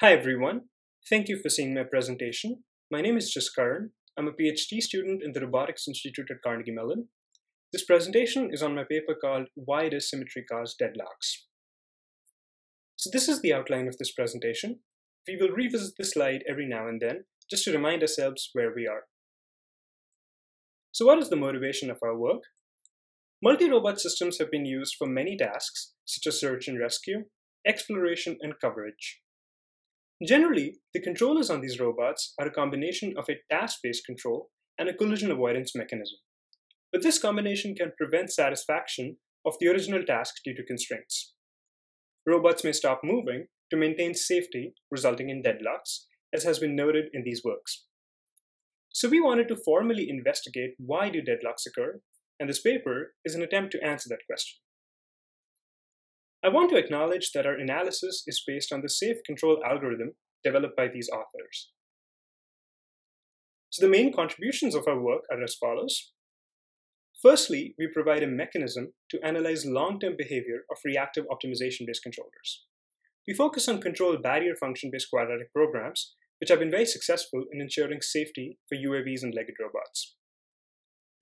Hi everyone, thank you for seeing my presentation. My name is Jaskaran. I'm a PhD student in the Robotics Institute at Carnegie Mellon. This presentation is on my paper called Why Does Symmetry Cause Deadlocks? So this is the outline of this presentation. We will revisit this slide every now and then, just to remind ourselves where we are. So what is the motivation of our work? Multi-robot systems have been used for many tasks, such as search and rescue, exploration, and coverage. Generally, the controllers on these robots are a combination of a task-based control and a collision avoidance mechanism. But this combination can prevent satisfaction of the original task due to constraints. Robots may stop moving to maintain safety, resulting in deadlocks, as has been noted in these works. So we wanted to formally investigate why do deadlocks occur, and this paper is an attempt to answer that question. I want to acknowledge that our analysis is based on the safe control algorithm developed by these authors. So the main contributions of our work are as follows. Firstly, we provide a mechanism to analyze long-term behavior of reactive optimization-based controllers. We focus on control barrier function-based quadratic programs, which have been very successful in ensuring safety for UAVs and legged robots.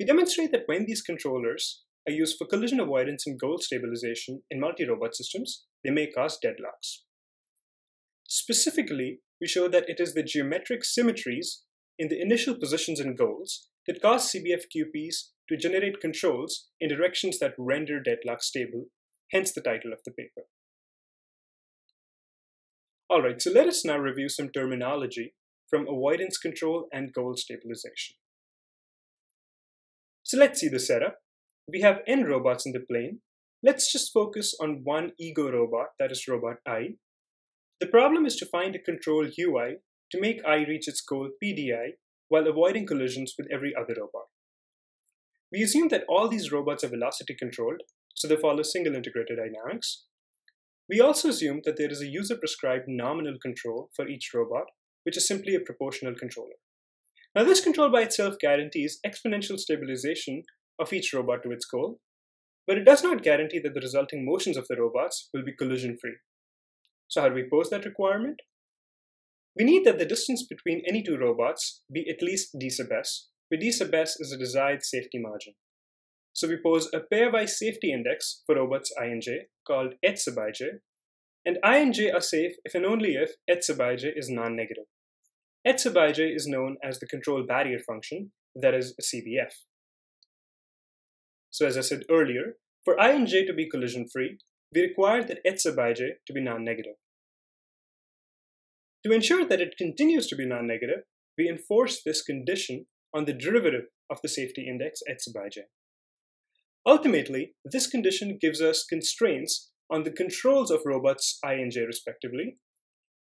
We demonstrate that when these controllers are used for collision avoidance and goal stabilization in multi-robot systems, they may cause deadlocks. Specifically, we show that it is the geometric symmetries in the initial positions and goals that cause CBF QPs to generate controls in directions that render deadlock stable, hence the title of the paper. Alright, so let us now review some terminology from avoidance control and goal stabilization. So let's see the setup we have n robots in the plane. Let's just focus on one ego robot, that is robot i. The problem is to find a control ui to make i reach its goal pdi while avoiding collisions with every other robot. We assume that all these robots are velocity controlled, so they follow single integrator dynamics. We also assume that there is a user prescribed nominal control for each robot, which is simply a proportional controller. Now, this control by itself guarantees exponential stabilization of each robot to its goal, but it does not guarantee that the resulting motions of the robots will be collision free. So, how do we pose that requirement? We need that the distance between any two robots be at least d sub s, where d sub s is a desired safety margin. So, we pose a pairwise safety index for robots i and j called h sub ij, and i and j are safe if and only if h sub ij is non negative. h sub ij is known as the control barrier function, that is a CBF. So as I said earlier, for i and j to be collision-free, we require that h sub ij to be non-negative. To ensure that it continues to be non-negative, we enforce this condition on the derivative of the safety index h sub ij. Ultimately, this condition gives us constraints on the controls of robots i and j respectively,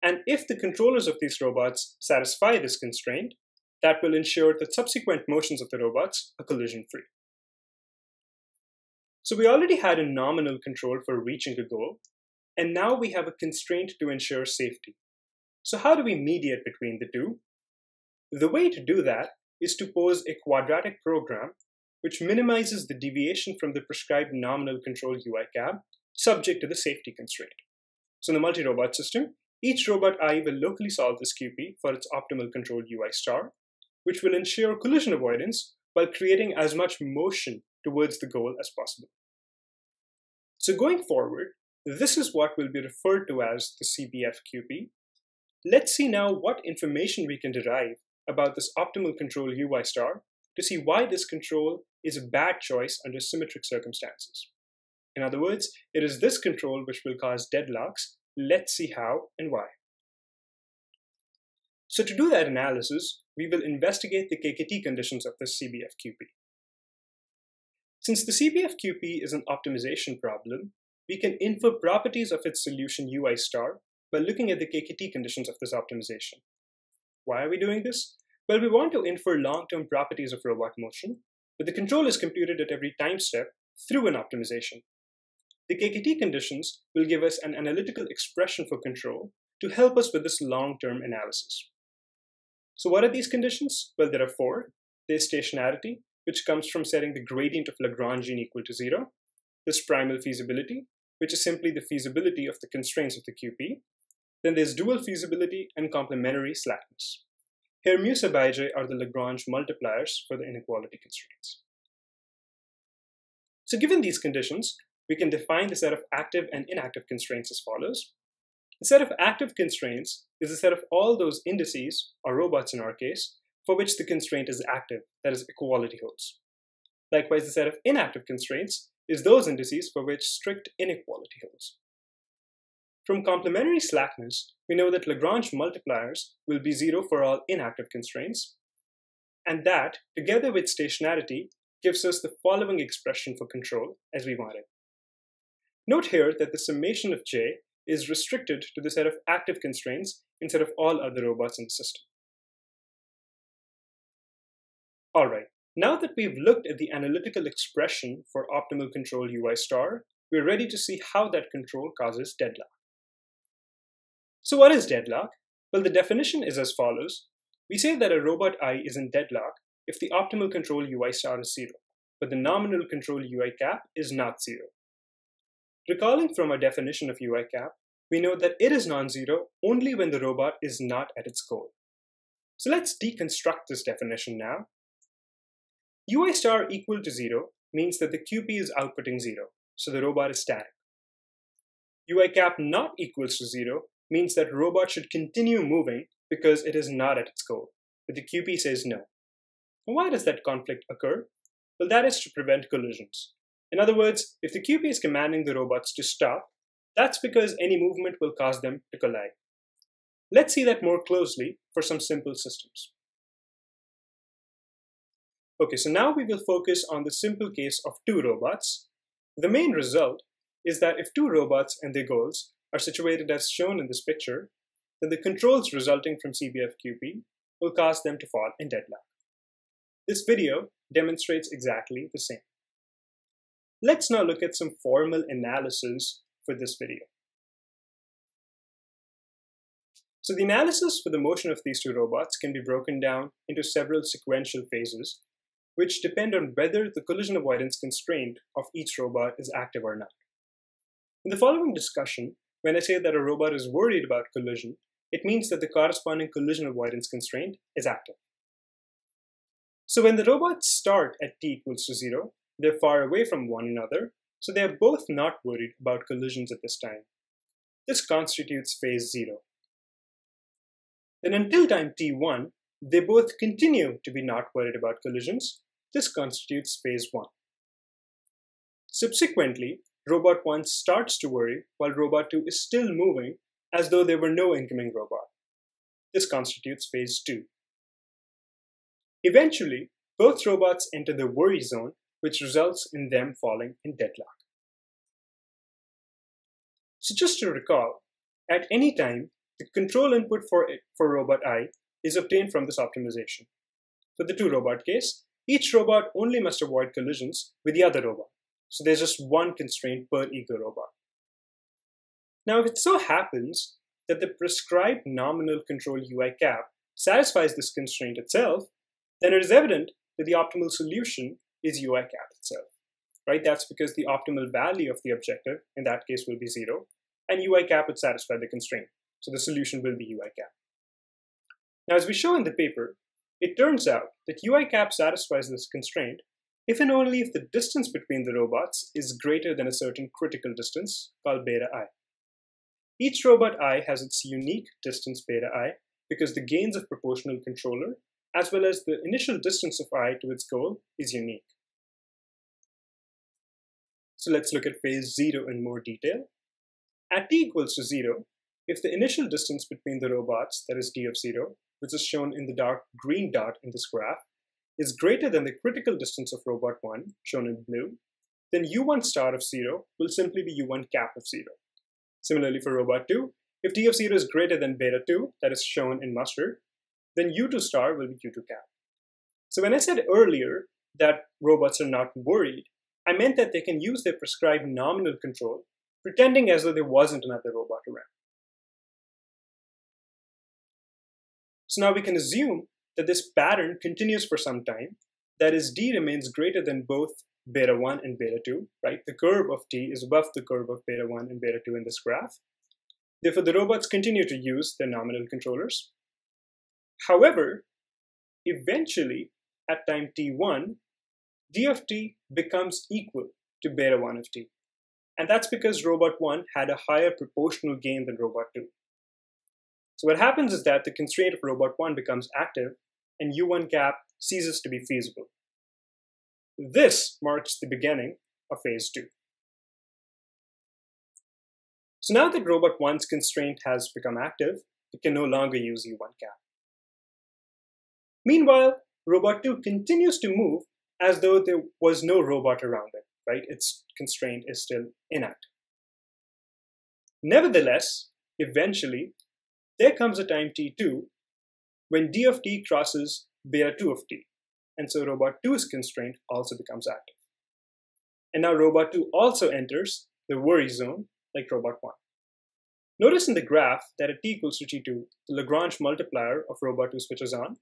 and if the controllers of these robots satisfy this constraint, that will ensure that subsequent motions of the robots are collision-free. So we already had a nominal control for reaching a goal, and now we have a constraint to ensure safety. So how do we mediate between the two? The way to do that is to pose a quadratic program which minimizes the deviation from the prescribed nominal control UI cap subject to the safety constraint. So in the multi-robot system, each robot I will locally solve this QP for its optimal control UI star, which will ensure collision avoidance while creating as much motion towards the goal as possible. So going forward, this is what will be referred to as the CBF QP. Let's see now what information we can derive about this optimal control UI star to see why this control is a bad choice under symmetric circumstances. In other words, it is this control which will cause deadlocks. Let's see how and why. So to do that analysis, we will investigate the KKT conditions of this CBFQP. Since the CBF-QP is an optimization problem, we can infer properties of its solution UI star by looking at the KKT conditions of this optimization. Why are we doing this? Well, we want to infer long-term properties of robot motion, but the control is computed at every time step through an optimization. The KKT conditions will give us an analytical expression for control to help us with this long-term analysis. So what are these conditions? Well, there are four. There's stationarity, which comes from setting the gradient of Lagrangian equal to zero. This primal feasibility, which is simply the feasibility of the constraints of the QP. Then there's dual feasibility and complementary slackness. Here mu sub ij are the Lagrange multipliers for the inequality constraints. So given these conditions, we can define the set of active and inactive constraints as follows. The set of active constraints is the set of all those indices, or robots in our case, for which the constraint is active, that is, equality holds. Likewise, the set of inactive constraints is those indices for which strict inequality holds. From complementary slackness, we know that Lagrange multipliers will be zero for all inactive constraints, and that, together with stationarity, gives us the following expression for control as we want it. Note here that the summation of j is restricted to the set of active constraints instead of all other robots in the system. Alright, now that we've looked at the analytical expression for optimal control UI star, we're ready to see how that control causes deadlock. So what is deadlock? Well, the definition is as follows. We say that a robot I is in deadlock if the optimal control UI star is zero, but the nominal control UI cap is not zero. Recalling from our definition of UI cap, we know that it is non-zero only when the robot is not at its goal. So let's deconstruct this definition now. UI star equal to zero means that the QP is outputting zero, so the robot is static. UI cap not equals to zero means that robot should continue moving because it is not at its goal, but the QP says no. Why does that conflict occur? Well, that is to prevent collisions. In other words, if the QP is commanding the robots to stop, that's because any movement will cause them to collide. Let's see that more closely for some simple systems. Okay, so now we will focus on the simple case of two robots. The main result is that if two robots and their goals are situated as shown in this picture, then the controls resulting from CBFQP will cause them to fall in deadlock. This video demonstrates exactly the same. Let's now look at some formal analysis for this video. So the analysis for the motion of these two robots can be broken down into several sequential phases, which depend on whether the collision avoidance constraint of each robot is active or not. In the following discussion, when I say that a robot is worried about collision, it means that the corresponding collision avoidance constraint is active. So when the robots start at t equals to 0, they're far away from one another, so they are both not worried about collisions at this time. This constitutes phase 0. Then until time t1, they both continue to be not worried about collisions. This constitutes phase 1. Subsequently, robot 1 starts to worry while robot 2 is still moving as though there were no incoming robot. This constitutes phase 2. Eventually, both robots enter the worry zone which results in them falling in deadlock. So just to recall, at any time, the control input for, it, for robot I is obtained from this optimization. For the two robot case, each robot only must avoid collisions with the other robot. So there's just one constraint per ego robot. Now, if it so happens that the prescribed nominal control UI cap satisfies this constraint itself, then it is evident that the optimal solution is UI cap itself, right? That's because the optimal value of the objective in that case will be zero, and UI cap would satisfy the constraint. So the solution will be UI cap. Now, as we show in the paper, it turns out that UI cap satisfies this constraint if and only if the distance between the robots is greater than a certain critical distance called beta i. Each robot i has its unique distance beta i because the gains of proportional controller as well as the initial distance of i to its goal is unique. So let's look at phase 0 in more detail. At t equals to 0, if the initial distance between the robots, that is d of 0, which is shown in the dark green dot in this graph, is greater than the critical distance of robot 1, shown in blue, then u1 star of 0 will simply be u1 cap of 0. Similarly for robot 2, if d of 0 is greater than beta 2, that is shown in mustard, then u2 star will be u2 cap. So when I said earlier that robots are not worried, I meant that they can use their prescribed nominal control, pretending as though there wasn't another robot around. So now we can assume that this pattern continues for some time, that is, d remains greater than both beta 1 and beta 2, right? The curve of t is above the curve of beta 1 and beta 2 in this graph. Therefore, the robots continue to use their nominal controllers. However, eventually, at time t1, d of t becomes equal to beta 1 of t. And that's because robot 1 had a higher proportional gain than robot 2. So what happens is that the constraint of robot 1 becomes active and u1 cap ceases to be feasible. This marks the beginning of phase 2. So now that robot 1's constraint has become active, it can no longer use u1 cap. Meanwhile, robot 2 continues to move as though there was no robot around it, right? Its constraint is still inactive. Nevertheless, eventually, there comes a time t2 when d of t crosses beta 2 of t, and so robot 2's constraint also becomes active. And now robot 2 also enters the worry zone like robot 1. Notice in the graph that at t equals to t2, the Lagrange multiplier of robot 2 switches on.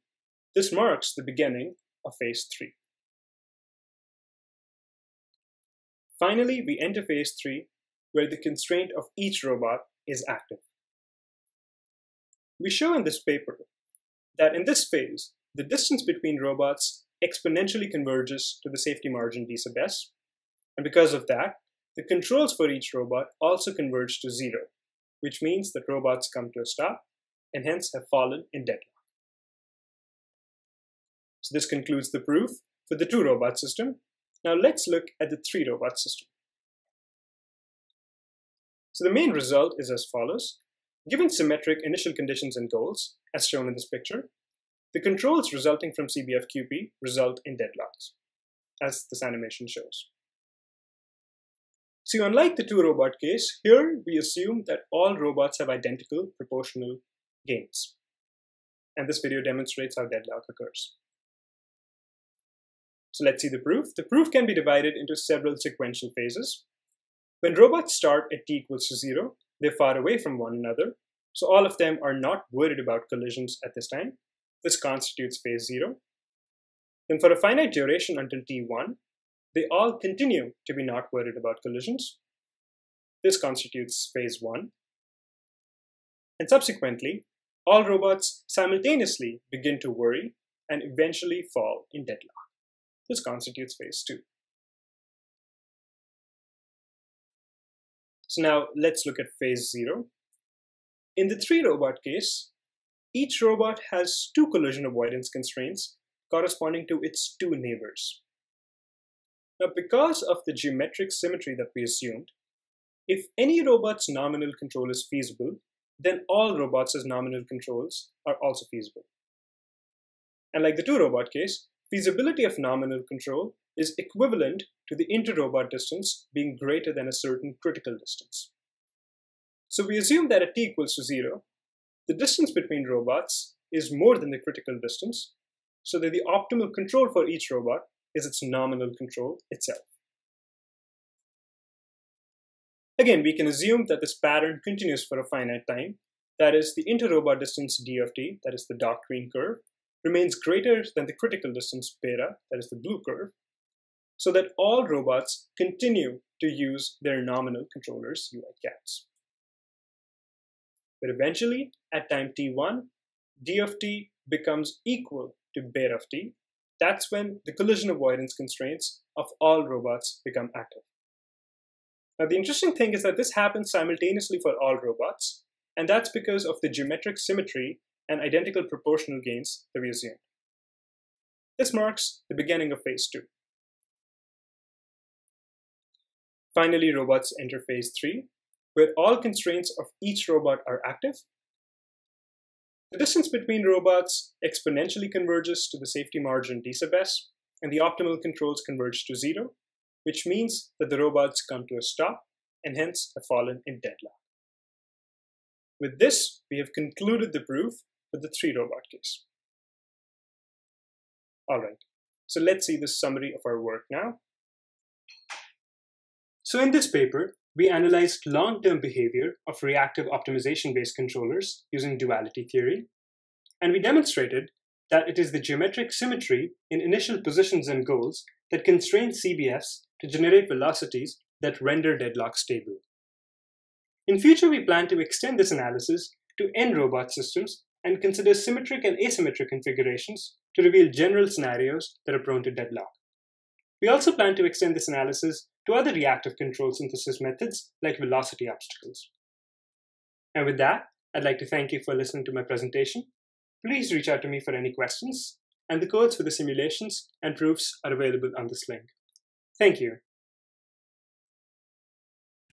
This marks the beginning of phase 3. Finally, we enter phase 3, where the constraint of each robot is active. We show in this paper that in this phase, the distance between robots exponentially converges to the safety margin d sub s, and because of that, the controls for each robot also converge to zero, which means that robots come to a stop and hence have fallen in deadlock. So this concludes the proof for the two robot system. Now let's look at the three robot system. So the main result is as follows. Given symmetric initial conditions and goals, as shown in this picture, the controls resulting from CBFQP result in deadlocks, as this animation shows. So unlike the two robot case, here we assume that all robots have identical proportional gains. And this video demonstrates how deadlock occurs. So let's see the proof. The proof can be divided into several sequential phases. When robots start at t equals to zero, they're far away from one another, so all of them are not worried about collisions at this time. This constitutes phase zero. Then for a finite duration until t1, they all continue to be not worried about collisions. This constitutes phase one. And subsequently, all robots simultaneously begin to worry and eventually fall in deadlock. This constitutes phase two. So now let's look at phase zero. In the three robot case, each robot has two collision avoidance constraints corresponding to its two neighbors. Now, because of the geometric symmetry that we assumed, if any robot's nominal control is feasible, then all robots' nominal controls are also feasible. And like the two robot case, feasibility of nominal control is equivalent to the inter-robot distance being greater than a certain critical distance. So we assume that at t equals to zero, the distance between robots is more than the critical distance, so that the optimal control for each robot is its nominal control itself. Again, we can assume that this pattern continues for a finite time. That is, the inter-robot distance d of t, that is the dark green curve, remains greater than the critical distance beta, that is the blue curve, so that all robots continue to use their nominal controllers, UI caps. But eventually, at time t1, d of t becomes equal to beta of t, that's when the collision avoidance constraints of all robots become active. Now, the interesting thing is that this happens simultaneously for all robots, and that's because of the geometric symmetry and identical proportional gains that we assumed. This marks the beginning of phase 2. Finally, robots enter phase 3, where all constraints of each robot are active the distance between robots exponentially converges to the safety margin d sub s, and the optimal controls converge to zero, which means that the robots come to a stop and hence have fallen in deadlock. With this, we have concluded the proof for the three robot case. All right, so let's see the summary of our work now. So in this paper, we analyzed long-term behavior of reactive optimization-based controllers using duality theory, and we demonstrated that it is the geometric symmetry in initial positions and goals that constrains CBFs to generate velocities that render deadlock stable. In future, we plan to extend this analysis to n-robot systems and consider symmetric and asymmetric configurations to reveal general scenarios that are prone to deadlock. We also plan to extend this analysis to other reactive control synthesis methods like velocity obstacles. And with that, I'd like to thank you for listening to my presentation. Please reach out to me for any questions, and the codes for the simulations and proofs are available on this link. Thank you.